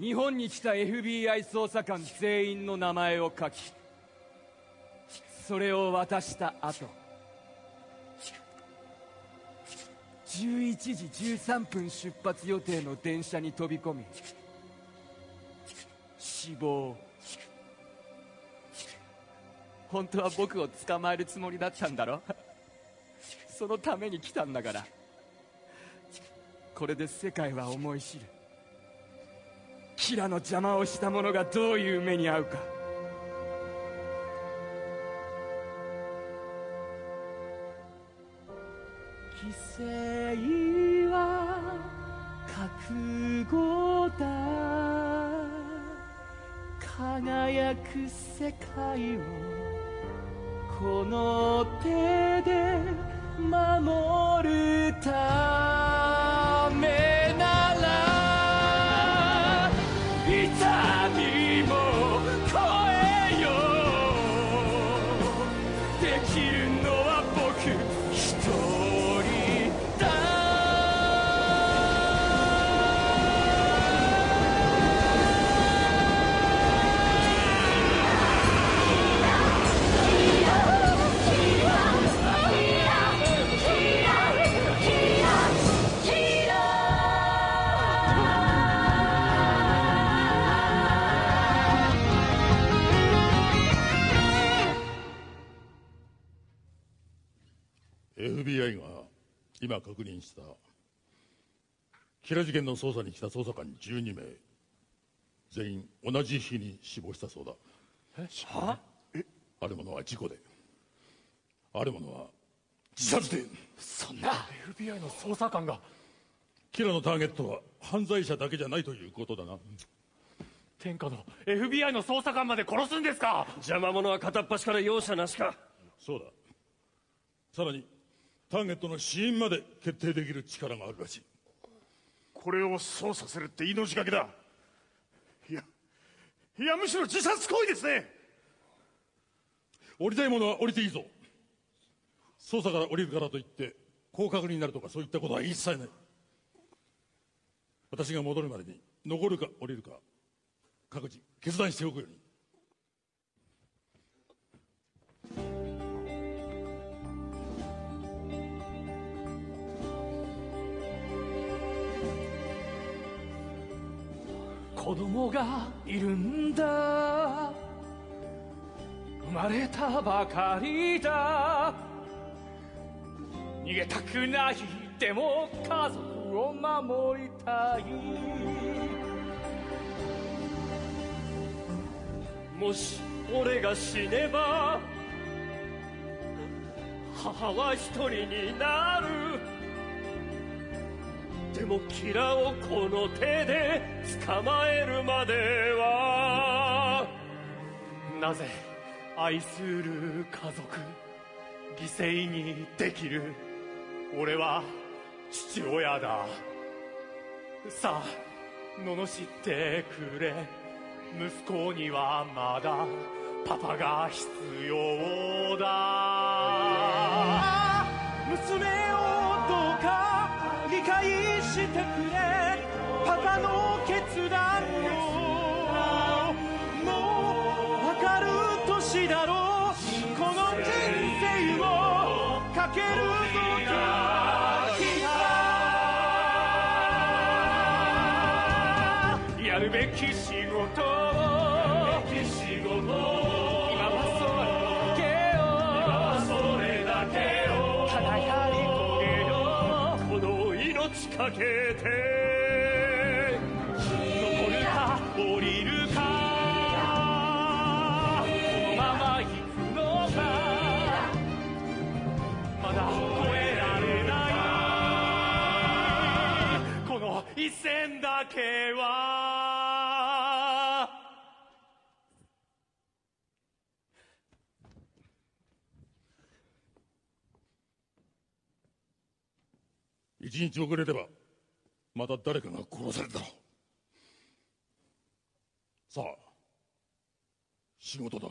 日本に来た FBI 捜査官全員の名前を書きそれを渡した後11時13分出発予定の電車に飛び込み死亡。本当は僕を捕まえるつもりだったんだろ？そのために来たんだから。これで世界は思い知る。キラの邪魔をした者がどういう目に遭うか。規制は覚悟だ。輝く世界をこの手で守るため。FBI が今確認した。キラ事件の捜査に来た捜査官12名。全員同じ日に死亡したそうだ。は？ある者は事故で。ある者は自殺で。そんな。FBI の捜査官が。キラのターゲットは犯罪者だけじゃないということだな。天下の FBI の捜査官まで殺すんですか？邪魔者は片っ端から容赦なしか。そうだ。さらにターゲットの死因まで決定できる力があるらしい。これを操作するって命がけだ。いやいやむしろ自殺行為ですね。降りたい者は降りていいぞ。捜査から降りるからといって降格になるとかそういったことは一切ない。私が戻るまでに残るか降りるか各自決断しておくように。子供がいるんだ。生まれたばかりだ。逃げたくないでも家族を守りたい。もし俺が死ねば母は一人になる。もキラをこの手で捕まえるまではなぜ愛する家族犠牲にできる。俺は父親だ。さあ罵ってくれ。息子にはまだパパが必要だ。娘をかけるぞやるべき仕事を。仕事今はそれだけを。ただやり遂げようこの命かけて一線だけは。一日遅れればまた誰かが殺されるだろう。さあ仕事だ。